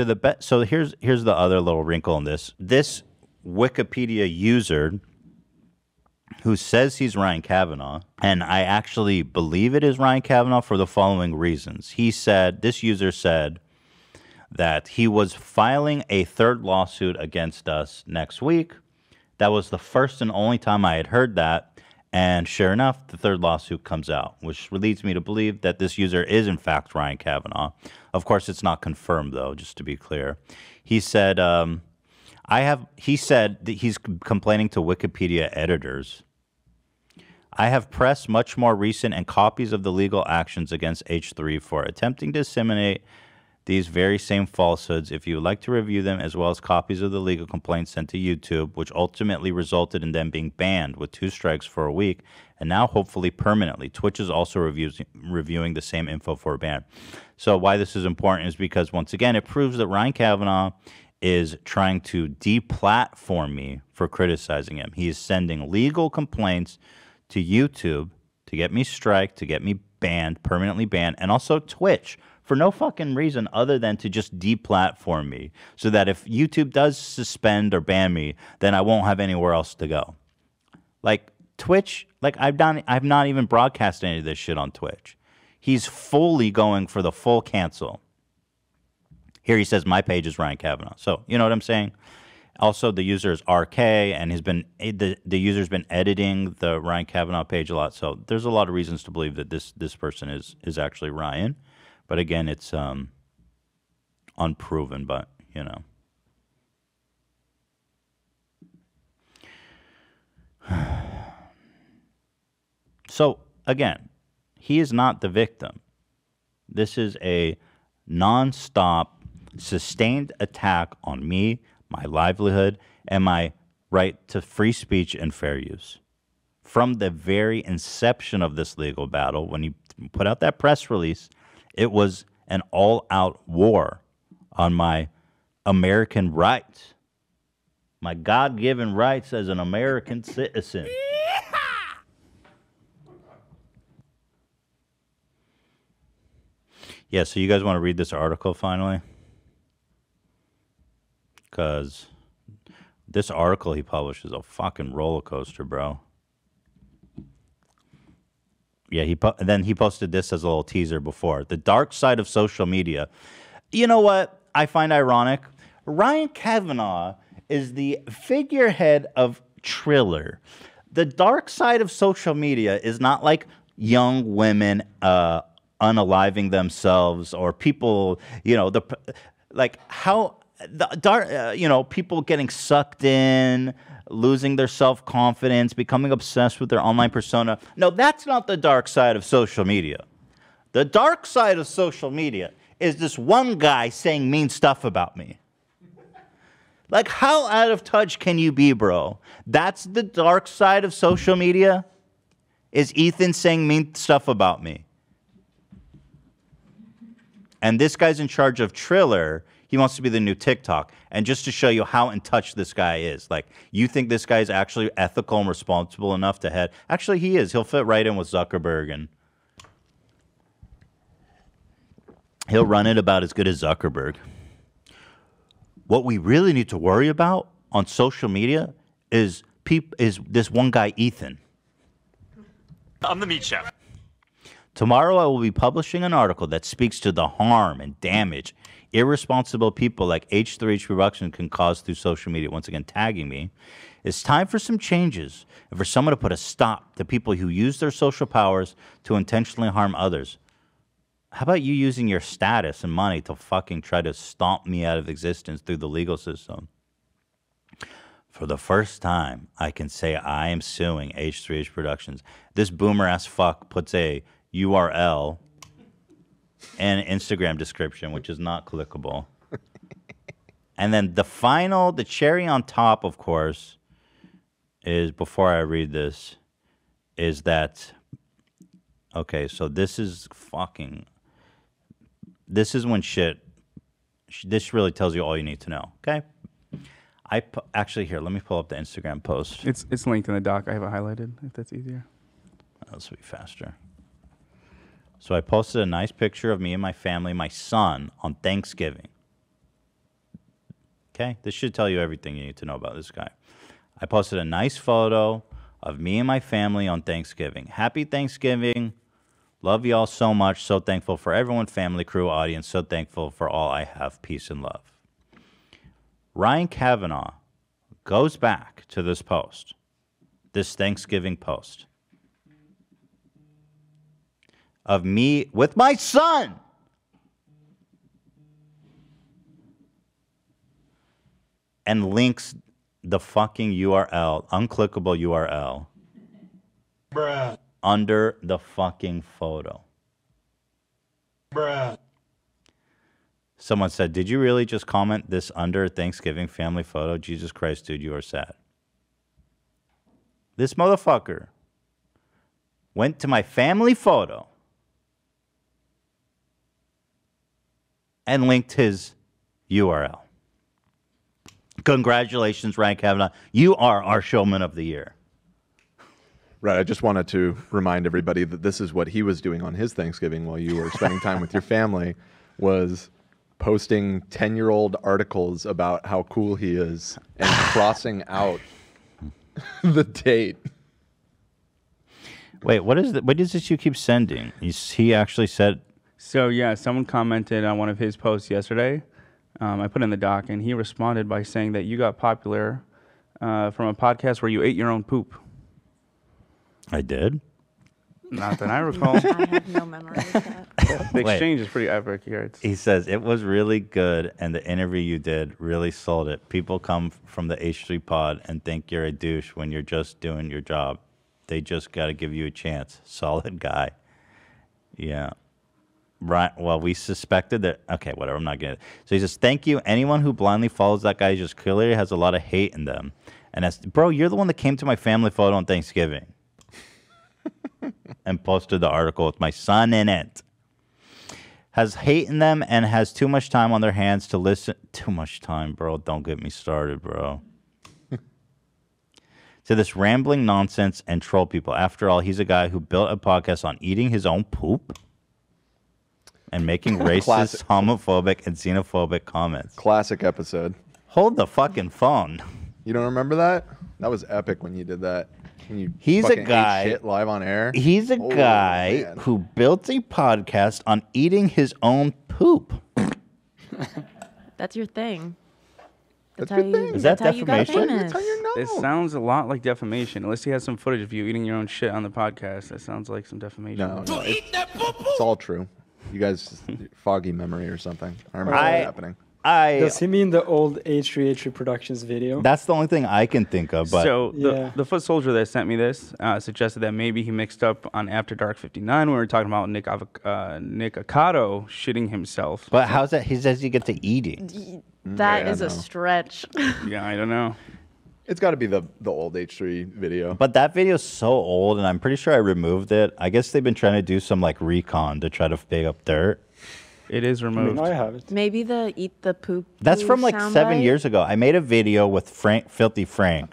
to the be- so here's here's the other little wrinkle in this. This Wikipedia user who says he's Ryan Kavanaugh, and I actually believe it is Ryan Kavanaugh for the following reasons. He said this user said that he was filing a third lawsuit against us next week. That was the first and only time I had heard that. And sure enough, the third lawsuit comes out, which leads me to believe that this user is, in fact, Ryan Kavanaugh. Of course, it's not confirmed, though, just to be clear. He said, um, I have, he said that he's complaining to Wikipedia editors. I have pressed much more recent and copies of the legal actions against H3 for attempting to disseminate these very same falsehoods. If you would like to review them, as well as copies of the legal complaints sent to YouTube, which ultimately resulted in them being banned with two strikes for a week, and now hopefully permanently. Twitch is also reviews, reviewing the same info for a ban. So, why this is important is because, once again, it proves that Ryan Kavanaugh is trying to deplatform me for criticizing him. He is sending legal complaints to YouTube to get me striked, to get me banned, permanently banned, and also Twitch for no fucking reason other than to just deplatform me so that if YouTube does suspend or ban me, then I won't have anywhere else to go. Like Twitch, like I've done I've not even broadcast any of this shit on Twitch. He's fully going for the full cancel. Here he says my page is Ryan Kavanaugh. So you know what I'm saying? Also, the user is RK, and has been the the user's been editing the Ryan Kavanaugh page a lot. So there's a lot of reasons to believe that this this person is is actually Ryan, but again, it's um unproven. But you know, so again, he is not the victim. This is a nonstop, sustained attack on me, my livelihood, and my right to free speech and fair use. From the very inception of this legal battle, when he put out that press release, it was an all out war on my American rights, my God given rights as an American citizen. Yeah, so you guys want to read this article finally? Because this article he published is a fucking roller coaster, bro. Yeah, he po- then he posted this as a little teaser before. The dark side of social media. You know what I find ironic? Ryan Kavanaugh is the figurehead of Triller. The dark side of social media is not like young women uh, unaliving themselves or people, you know, the like how the dark, uh, you know, people getting sucked in, losing their self confidence, becoming obsessed with their online persona. No, that's not the dark side of social media. The dark side of social media is this one guy saying mean stuff about me. Like, how out of touch can you be, bro? That's the dark side of social media? Is Ethan saying mean stuff about me? And this guy's in charge of Triller. He wants to be the new TikTok. And just to show you how in touch this guy is, like, you think this guy is actually ethical and responsible enough to head? Actually, he is. He'll fit right in with Zuckerberg and he'll run it about as good as Zuckerberg. What we really need to worry about on social media is peop- is this one guy, Ethan. I'm the meat chef. Tomorrow, I will be publishing an article that speaks to the harm and damage irresponsible people like H3H Production can cause through social media. Once again, tagging me. It's time for some changes and for someone to put a stop to people who use their social powers to intentionally harm others. How about you using your status and money to fucking try to stomp me out of existence through the legal system? For the first time, I can say I am suing H3H Productions. This boomer ass fuck puts a URL and Instagram description, which is not clickable. and then the final, the cherry on top, of course, is before I read this, is that okay? So this is fucking. This is when shit. This really tells you all you need to know. Okay. I pu- actually here. Let me pull up the Instagram post. It's it's linked in the doc. I have it highlighted if that's easier. This will be faster. So I posted a nice picture of me and my family, my son, on Thanksgiving. Okay, this should tell you everything you need to know about this guy. I posted a nice photo of me and my family on Thanksgiving. Happy Thanksgiving. Love y'all so much. So thankful for everyone, family, crew, audience. So thankful for all I have. Peace and love. Ryan Kavanaugh goes back to this post, this Thanksgiving post of me with my son. And links the fucking URL, unclickable URL, Bruh. under the fucking photo. Bruh. Someone said, Did you really just comment this under Thanksgiving family photo? Jesus Christ, dude, you are sad. This motherfucker went to my family photo and linked his URL. Congratulations, Ryan Kavanaugh. You are our showman of the year. Right. I just wanted to remind everybody that this is what he was doing on his Thanksgiving while you were spending time with your family was posting 10-year-old articles about how cool he is and crossing out the date. Wait, what is the, what is this you keep sending? He's, he actually said, So yeah, someone commented on one of his posts yesterday. Um, I put in the doc, and he responded by saying that you got popular uh, from a podcast where you ate your own poop. I did. Not that I recall. I have no memory of that. the Wait. exchange is pretty epic here. It's, He says it was really good, and the interview you did really sold it. People come from the H3 pod and think you're a douche when you're just doing your job. They just got to give you a chance. Solid guy. Yeah. Right. Well, we suspected that. Okay, whatever. I'm not getting it. So he says, "Thank you. Anyone who blindly follows that guy just clearly has a lot of hate in them." And that's, bro, you're the one that came to my family photo on Thanksgiving and posted the article with my son in it has hate in them and has too much time on their hands to listen. Too much time, bro. Don't get me started, bro. to this rambling nonsense and troll people. After all, he's a guy who built a podcast on eating his own poop and making racist, Classic. homophobic, and xenophobic comments. Classic episode. Hold the fucking phone. You don't remember that? That was epic when you did that. When you He's a fucking ate guy- shit live on air. He's a Oh, guy man. who built a podcast on eating his own poop. That's your thing. That's, That's how your you. thing. Is that that's how you got defamation? famous. That's how you know. it sounds a lot like defamation. Unless he has some footage of you eating your own shit on the podcast, that sounds like some defamation. No, no, it's, it's all true. You guys, foggy memory or something. I remember I- that happening. I. Does he mean the old H3H3 Productions video? That's the only thing I can think of. But so the, Yeah. the foot soldier that sent me this uh, suggested that maybe he mixed up on After Dark 59 when we were talking about Nick Avoc- uh, Nick Avocado shitting himself. But how's that? He says he gets to eating. That Yeah, is I a know. stretch. yeah, I don't know. It's got to be the the old H3 video. But that video's so old, and I'm pretty sure I removed it. I guess they've been trying to do some like recon to try to dig up dirt. It is I removed. mean, I have it. Maybe the eat the poop. That's from like seven soundbite? years ago. I made a video with Frank, Filthy Frank,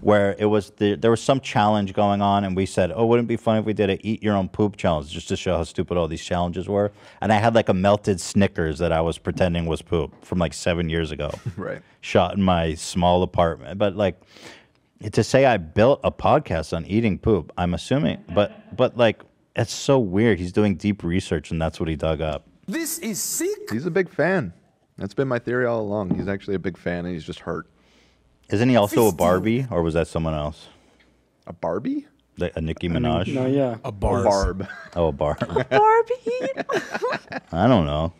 where it was the, there was some challenge going on, and we said, "Oh, wouldn't it be fun if we did a eat your own poop challenge just to show how stupid all these challenges were?" And I had like a melted Snickers that I was pretending was poop from like seven years ago. right. shot in my small apartment. But like to say I built a podcast on eating poop, I'm assuming. But but like it's so weird. He's doing deep research and that's what he dug up. This is sick. He's a big fan. That's been my theory all along. He's actually a big fan, and he's just hurt. Isn't he also a Barbie or was that someone else? A Barbie? Like a Nicki Minaj? No, yeah. A A barb. Oh, a Barb. Barbie. I don't know.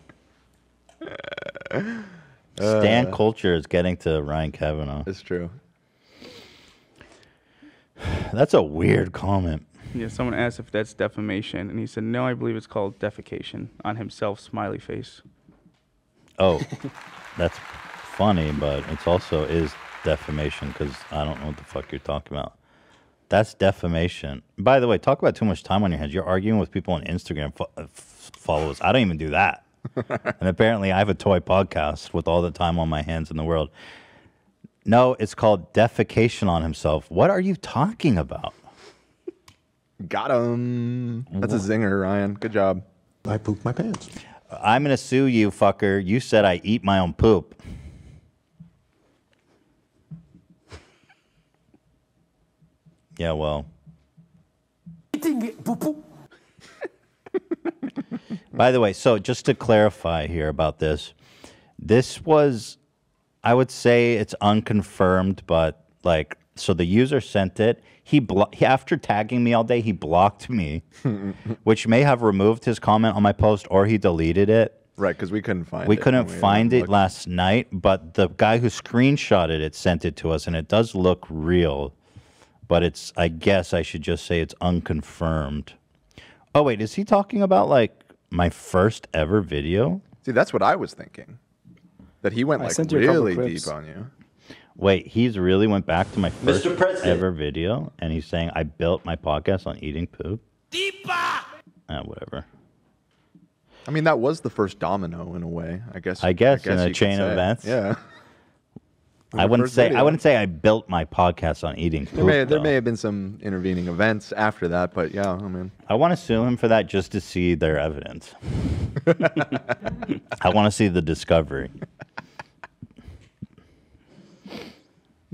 Uh, Stan culture is getting to Ryan Kavanaugh. It's true. That's a weird comment. Yeah, someone asked if that's defamation, and he said, "No, I believe it's called defecation on himself." Smiley face. Oh, that's funny, but it's also is defamation because I don't know what the fuck you're talking about. That's defamation. By the way, talk about too much time on your hands. You're arguing with people on Instagram fo- uh, f- followers. I don't even do that. and apparently, I have a toy podcast with all the time on my hands in the world. No, it's called defecation on himself. What are you talking about? Got him. That's a zinger, Ryan. Good job. I pooped my pants. I'm gonna sue you, fucker. You said I eat my own poop. Yeah, well. Eating poo-poo. By the way, so just to clarify here about this, this was, I would say it's unconfirmed, but like, so the user sent it. He, blo- he after tagging me all day, he blocked me, which may have removed his comment on my post or he deleted it. Right, because we couldn't find it. We it. couldn't when find it looked. last night, but the guy who screenshotted it sent it to us, and it does look real. But it's, I guess I should just say it's unconfirmed. Oh, wait, is he talking about like my first ever video? See, that's what I was thinking. That he went I like sent you a couple really deep on you. Wait, he's really went back to my first Mr. Ever video, and he's saying I built my podcast on eating poop. Ah, whatever. I mean, that was the first domino in a way. I guess. I guess in a chain of events. Yeah. I wouldn't say I wouldn't say I built my podcast on eating poop. There may, there may have been some intervening events after that, but yeah, I mean, I want to sue him for that just to see their evidence. I want to see the discovery.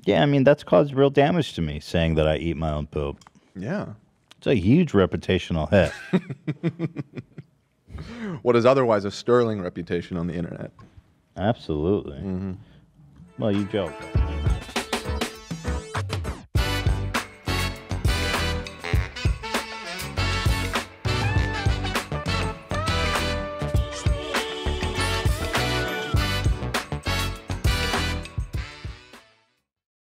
Yeah, I mean that's caused real damage to me saying that I eat my own poop. yeah. It's a huge reputational hit. What is otherwise a sterling reputation on the internet? Absolutely. Mm-hmm. Well, you joke.